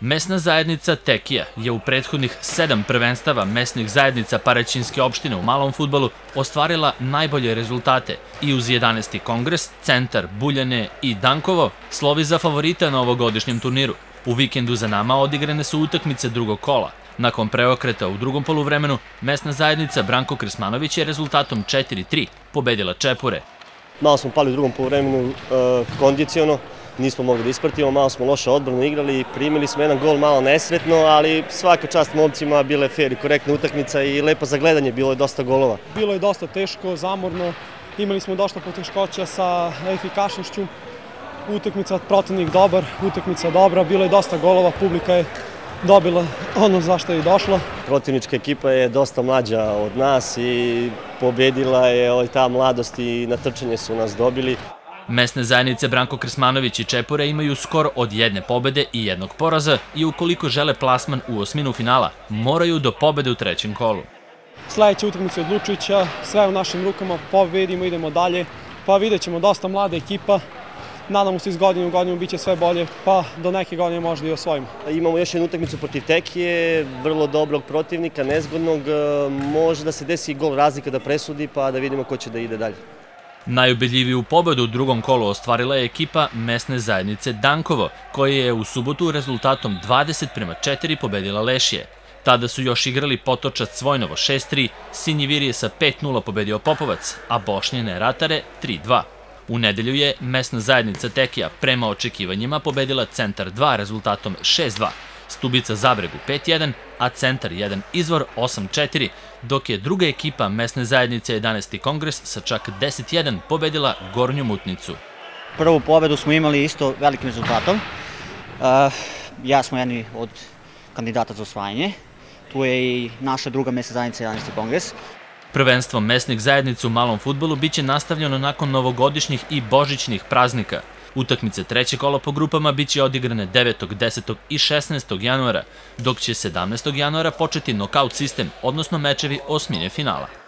Mesna zajednica Tekija je u prethodnih sedam prvenstava mesnih zajednica Paraćinske opštine u malom futbolu ostvarila najbolje rezultate i uz 11. kongres, Centar, Buljane i Dankovo slovi za favorita na ovogodišnjem turniru. U vikendu za nama odigrane su utakmice drugog kola. Nakon preokreta u drugom poluvremenu, mesna zajednica Branko Kresmanović je rezultatom 4-3 pobedila Čepure. Malo smo pali u drugom poluvremenu uh, kondicijono, nismo mogli da ispratimo, malo smo loše odbrano igrali, primili smo jedan gol malo nesretno, ali svaka čast momcima, bila je fair i korektna utakmica i lepo za gledanje, bilo je dosta golova. Bilo je dosta teško, zamorno, imali smo dosta poteškoća sa efikašnošću, utakmica protivnik dobar, utakmica dobra, bilo je dosta golova, publika je dobila ono zašto je i došla. Protivnička ekipa je dosta mlađa od nas i pobedila je ta mladost i na trčanje su nas dobili. Mesne zajednice Branko Krsmanović i Čepure imaju skor od jedne pobede i jednog poraza i ukoliko žele plasman u osminu finala, moraju do pobede u trećem kolu. Sledeća utakmica je odlučujuća, sve u našim rukama, pobedimo, idemo dalje, pa vidjet ćemo dosta mlada ekipa, nadamo se iz godine u godinu biće sve bolje, pa do neke godine možda i osvojimo. Imamo još jednu utakmicu protiv Tekije, vrlo dobrog protivnika, nezgodnog, može da se desi gol razlika da presudi pa da vidimo ko će da ide dalje. Najubedljiviju pobedu u drugom kolu ostvarila je ekipa mesne zajednice Dankovo, koja je u subotu rezultatom 20 prema 4 pobedila Lešije. Tada su još igrali Potočac Svojnovo 6-3, Sinjivirije sa 5-0 pobedio Popovac, a Bošnjene Ratare 3-2. U nedelju je mesna zajednica Tekija prema očekivanjima pobedila Centar 2 rezultatom 6-2. Stubica Zabregu 5-1, a Centar 1 izvor 8-4, dok je druga ekipa mesne zajednice 11. kongres sa čak 10-1 pobedila Gornju Mutnicu. Prvu pobedu smo imali isto velikim rezultatom. Uh, ja smo jedni od kandidata za osvajanje. Tu je i naša druga mesna zajednica 11. kongres. Prvenstvo mesnih zajednica u malom futbolu biće nastavljeno nakon novogodišnjih i božićnih praznika – Utakmice treće kola po grupama biće odigrane 9., 10. i 16. januara, dok će 17. januara početi nokaut sistem, odnosno mečevi osmine finala.